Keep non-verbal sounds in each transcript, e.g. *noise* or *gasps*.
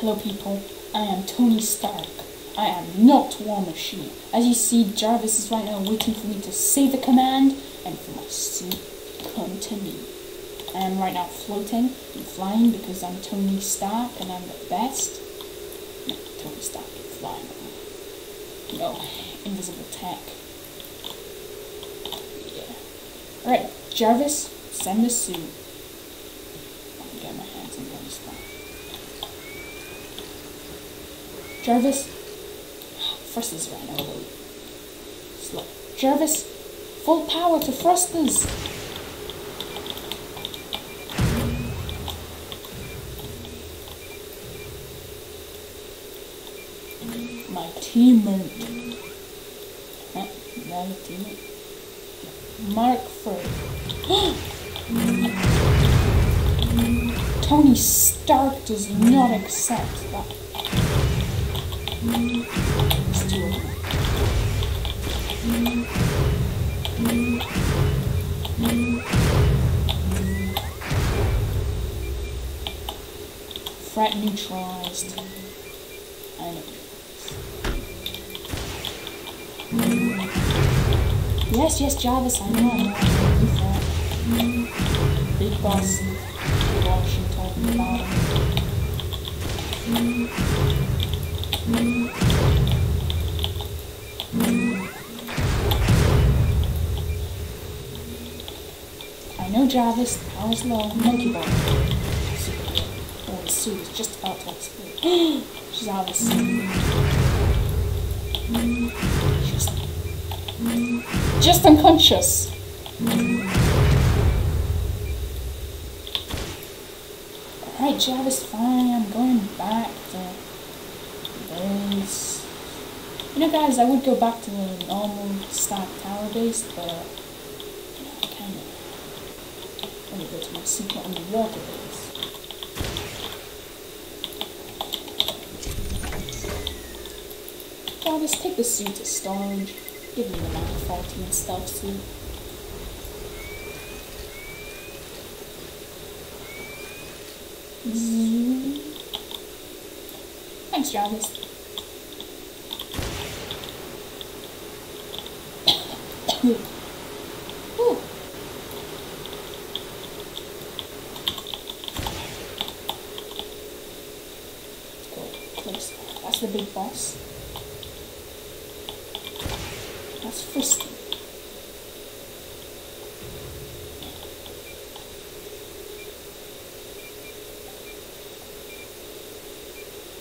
Hello people, I am Tony Stark. I am not War Machine. As you see, Jarvis is right now waiting for me to say the command and for my suit to come to me. I am right now floating and flying because I'm Tony Stark and I'm the best. No, Tony Stark can flying. No, invisible tech. Yeah. Alright, Jarvis, send the suit. I'll get my hands on Tony Stark. Jarvis, is right now. Slow. Jarvis, full power to thrusters. My teammate. Huh? Another teammate. Mark Ford. *gasps* Tony Stark does not accept that. Threat neutralized. I know. Yes, yes, Jarvis, I know, I know. Know. Big boss. Washington about I know Jarvis, power's low, monkey ball. Oh, suit is just about to explode. *gasps* She's out of suit. Just, just unconscious. Alright, Jarvis, fine, I'm going back to base. You know, guys, I would go back to the normal Stark Tower base, but, you know, I kind of want to go to my secret underwater base. Jarvis, take the suit to storage. Give me the Mark 14 stealth suit. Thanks, Jarvis. Ooh. Go close. That's the big boss. That's Frisky.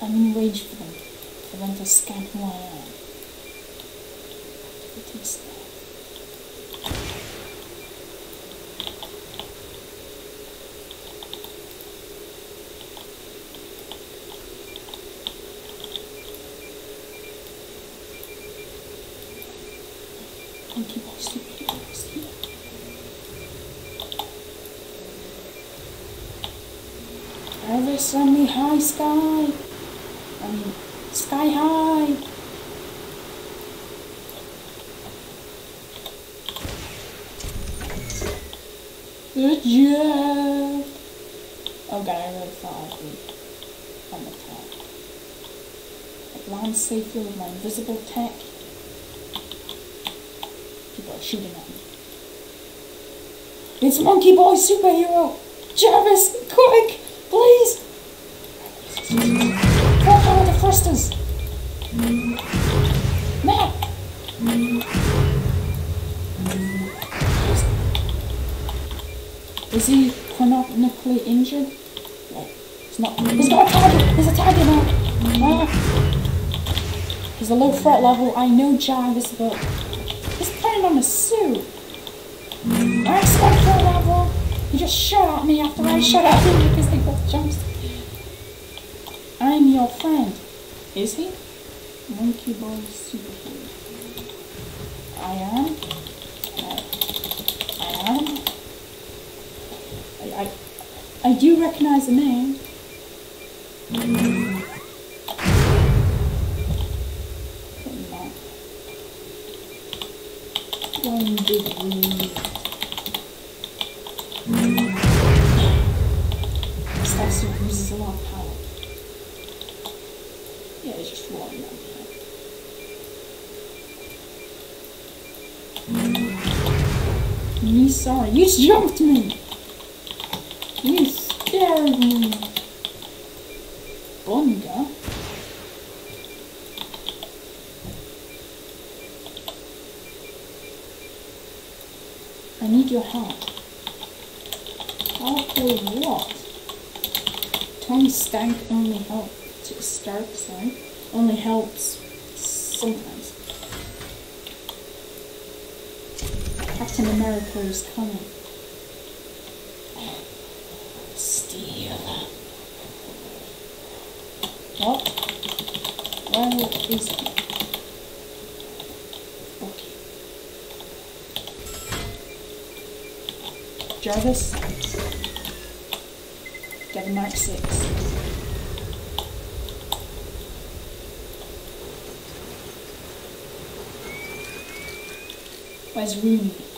I'm in rage for them, for them to scan who I am. It is that. Monkey Ball superheroes here. Ever send me high sky? I mean, sky high. Good job. Oh god, I really thought I would. I'm attack. I land safely with my invisible tech. People are shooting at me. It's Monkey Boy Superhero! Jarvis, thrusters! Now! Is he chronically injured? No. He's not. He's got a target! There's a target now! Ah. He's a low threat level. I know Jarvis, but he's putting on a suit. Maximum threat level. He just shot at me after I shot at him because they both jumped. I'm your friend. Is he? Monkey Boy Superhero. I am. I, I am. I, I, I do recognize the name. Sorry, you jumped me! You scared me! Bunga? I need your help. Help with what? Tony Stank only helps. Stark, sorry, only helps Coming. Steal. What? Where is he? Okay. Jarvis? Get a Mark 6. Where's Rooney?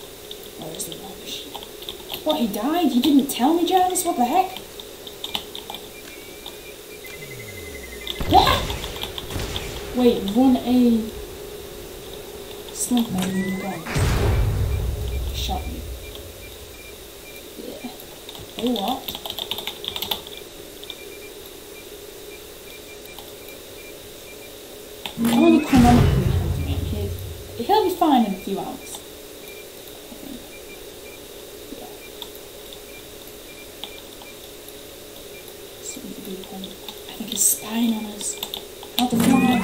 What, he died? You didn't tell me, Jarvis? What the heck? Ah! Wait, run a sniper in the gun. Shot me. Yeah. Oh what? I'm only chronomically hunting him. He, he'll be fine in a few hours. I think he's spying on us. How to fly.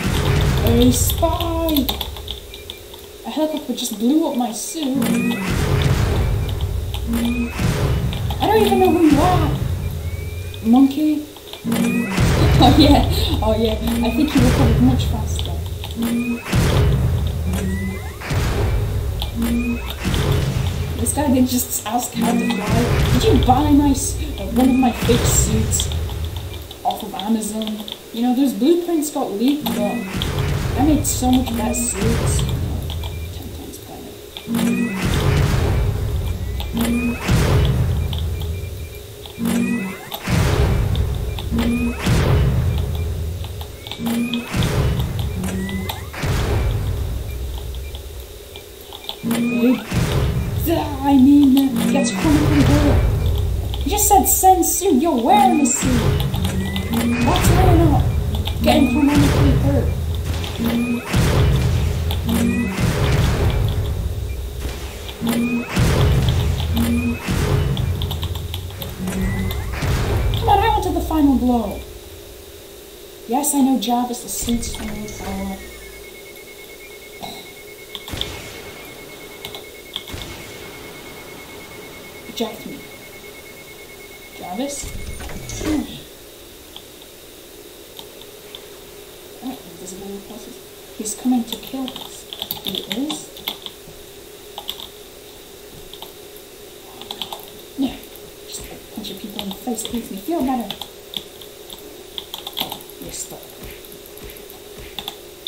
A spy! A helicopter just blew up my suit. I don't even know who you are. Monkey? *laughs* Oh yeah, oh yeah. I think he recovered much faster. This guy didn't just ask how to fly. Did you buy my uh, one of my fake suits off of Amazon? You know, those blueprints got leaked, but I made so much better suits. Ten times better. I mean, uh, gets chronically hurt. You just said send you're wearing a suit. What's going on? Getting chronically hurt. On, I went to the final blow. Yes, I know Jarvis, the suit's finally power. Eject me. Jarvis? Hmm. Oh, invisible repulsors. He's coming to kill us. He is? No. Just like punching people in the face makes me feel better. You're stuck.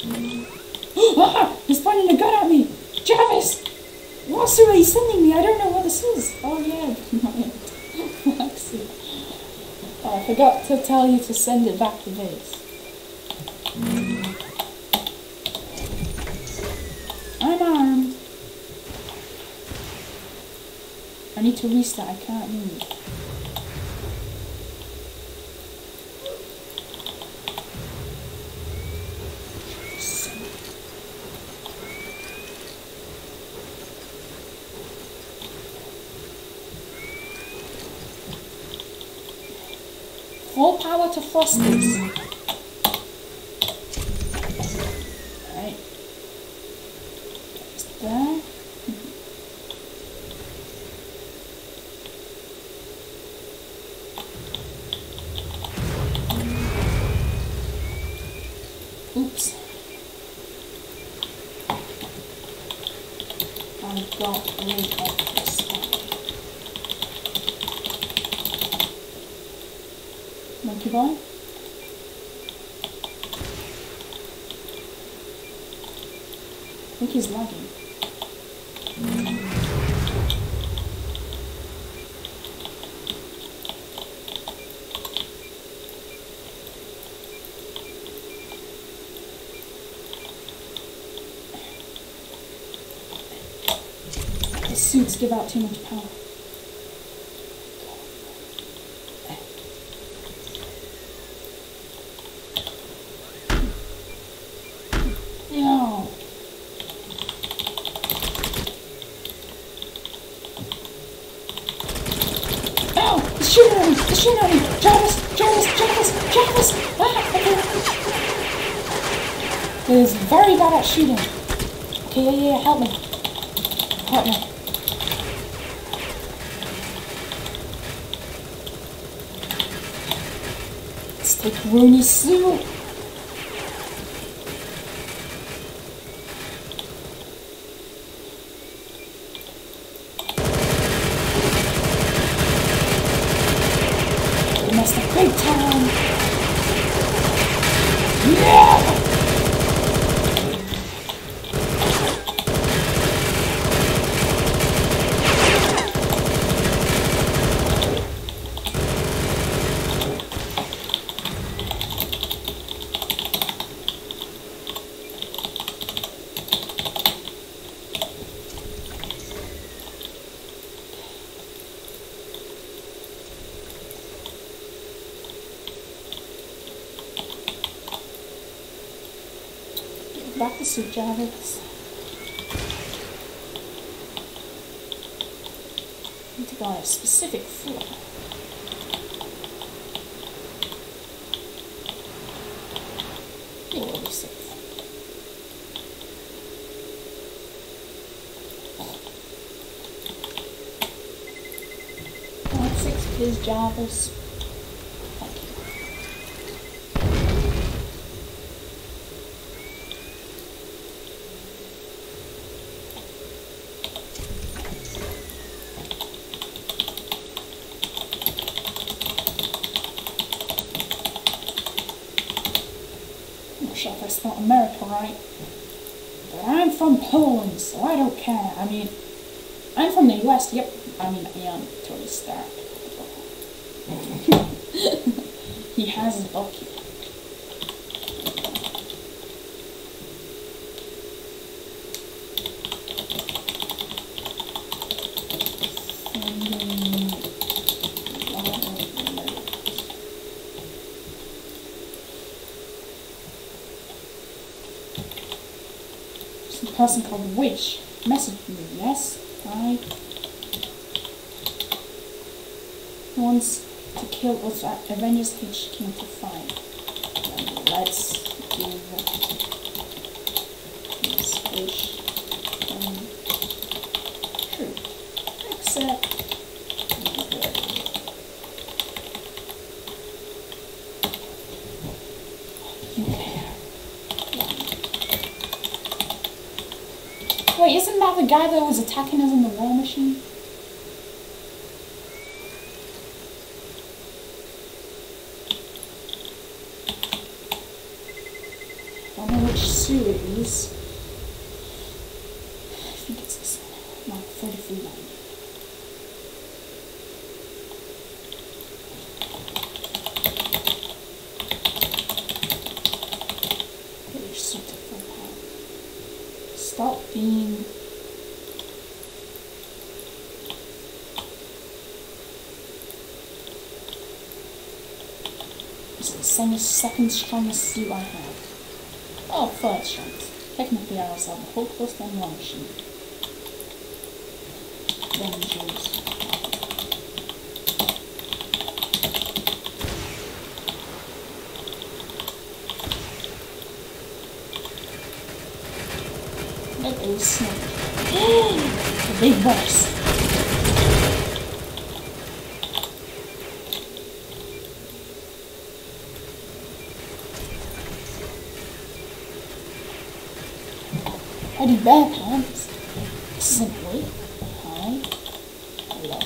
*gasps* ah! He's pointing a gun at me! Jarvis! What's you sending me? I don't know what this is. Oh yeah. *laughs* Oh, I forgot to tell you to send it back to base. I'm armed. I need to restart. I can't move. Full power to thrusters. bon. I think he's lagging. His suits give out too much power. Shooting. Okay, yeah, yeah, help me. Help me. Let's take suit. We messed up big time. Yeah! Suit Jarvis. Need to go on a specific floor. You will be safe. Point six, Jarvis. If that's not America, right? But I'm from Poland, so I don't care. I mean, I'm from the US, yep. I mean, I am Tony Stark. *laughs* he has his Bucky. Person called Wish messaged me, yes? I wants to kill us at Avengers HQ to them. Let's do that. Yes, Wish. Um, true. Accept. You care. Wait, isn't that the guy that was attacking us in the war machine? I don't know which suit it is. I think it's this one. No, 3390. Get your suit to full power. Stop being The second strongest suit I have. Oh, third strength. Technically, I also have a Hulk Buster and War Machine. Avengers. That is Snake. the big boss. Eddie Bear pants. This isn't wait. Hi. Hello.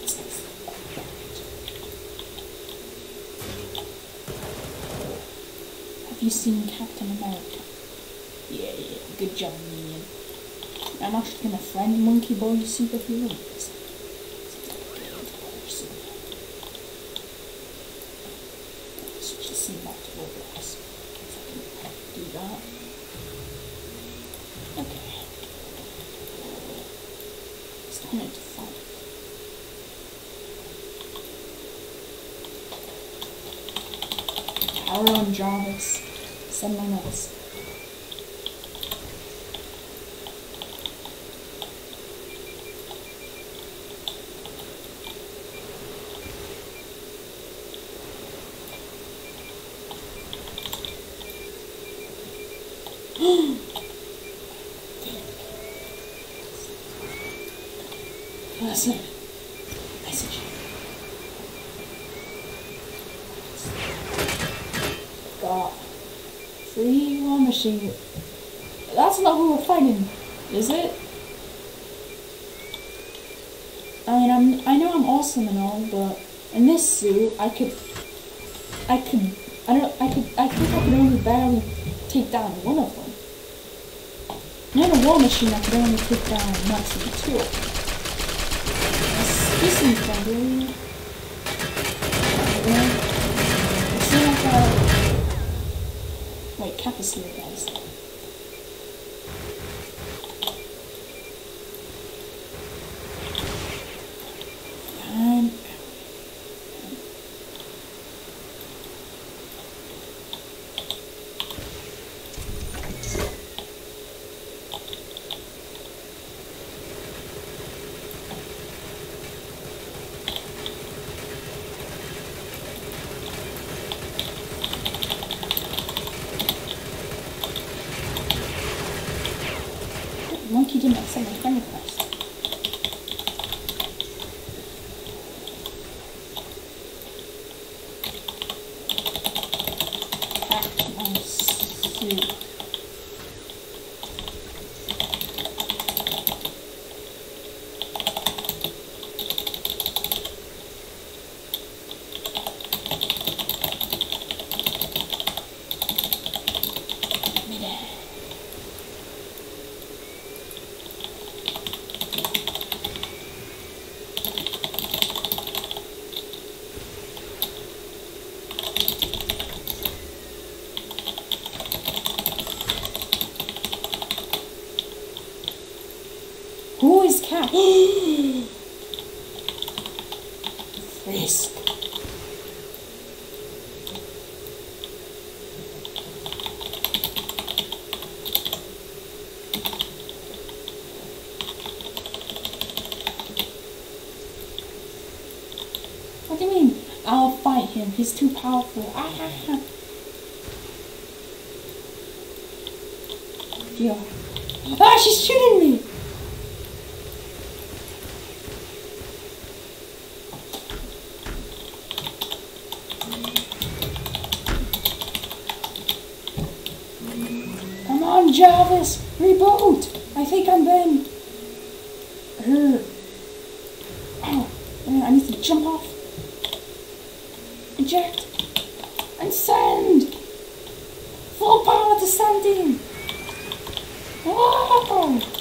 What's this? Have you seen Captain America? Yeah, yeah, good job, man. I'm actually gonna friend Monkey Boy superhero. He's a good person. Switch the scene back to Roblox. If I can do that. Okay. It's time to fight. Power on Jarvis. Send my notes. Listen. Message. Got free war machine. That's not who we're fighting, is it? I mean, I'm, I know I'm awesome and all, but in this suit, I could, I could, I don't, I could, I think I could only barely take down one of them. In a war machine, I could only put down maximum two. This, this seems friendly. Yeah. It seems like uh, wait, is guys. And Monkey didn't accept my friend request. Pack my suit. Give me that. Who is Cap? Frisk. What do you mean? I'll fight him. He's too powerful. Ah. Yeah. Ah, she's shooting me! Come on, Jarvis! Reboot! I think I'm Ben. Oh, I need to jump off. And send! Full power to sending! Whoa! Ah,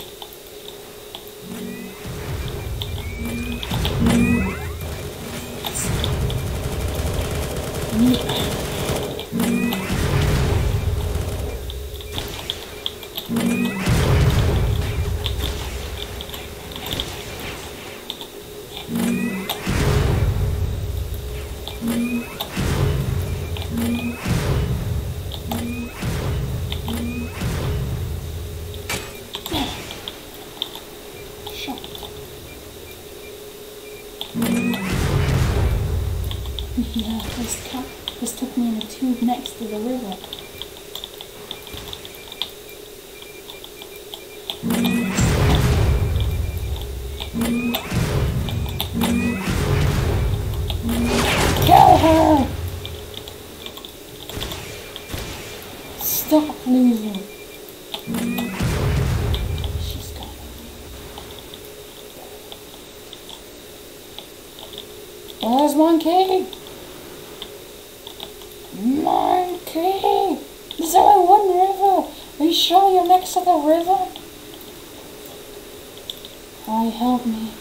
Yeah, this cat this took me in a tube next to the river. I help me.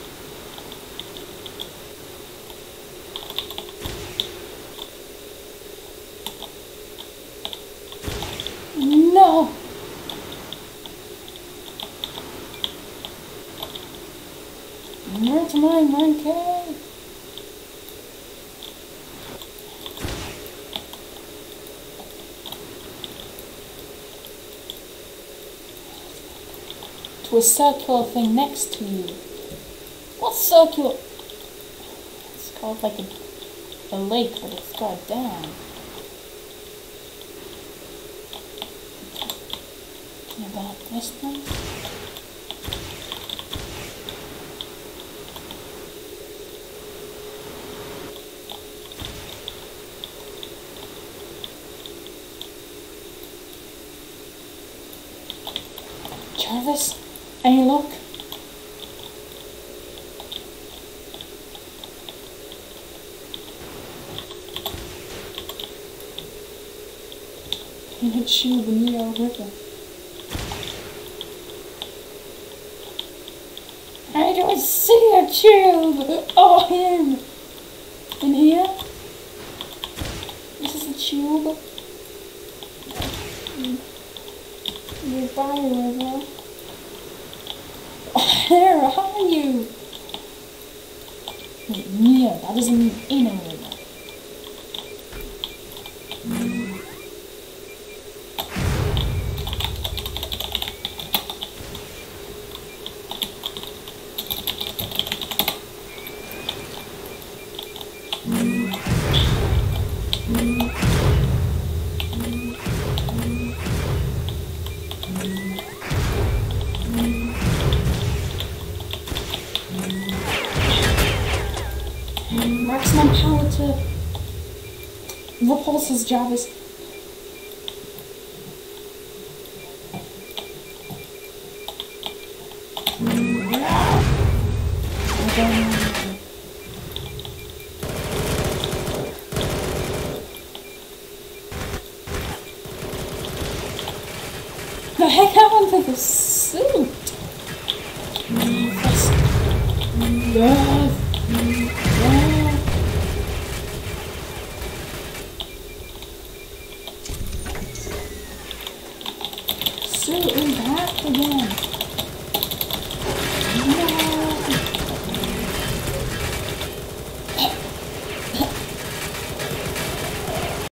No! Where's my monkey? A circular thing next to you. What circular? It's called like a, a lake, but it's got a dam. About this place? Jarvis, any luck? Can it shield the Neo River? I don't see a tube! Oh, him! In here? This is a tube. Goodbye, river. Where are you? Wait, near. That doesn't mean in repulsors Jarvis. I don't know. The heck happened to the suit? Yes.